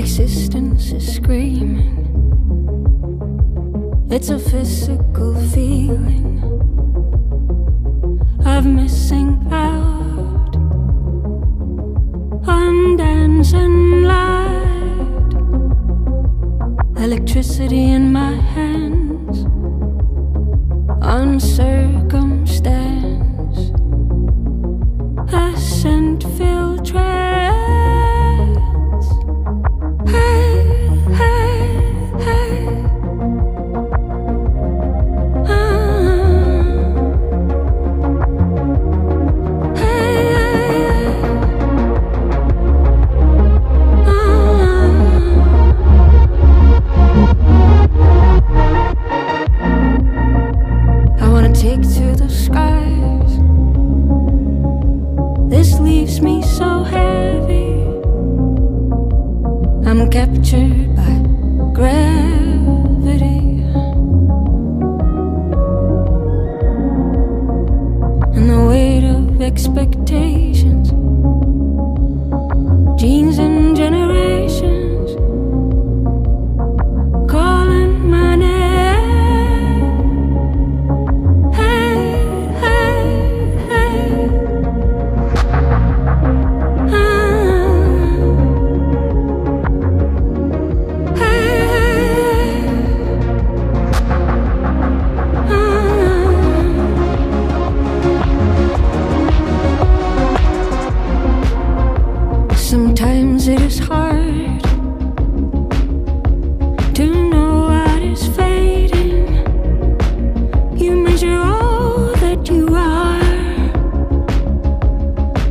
existence is screaming. It's a physical feeling of missing out on dancing light. Electricity in my hands on circumstance. expectations. Jeans and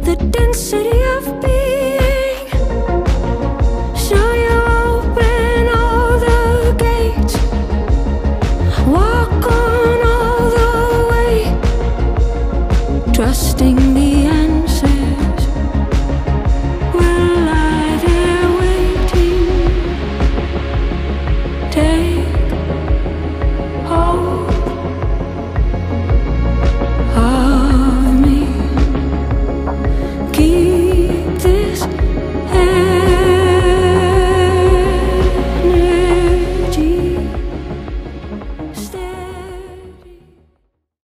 the density of being. Show you open all the gates? Walk on all the way. Trusting the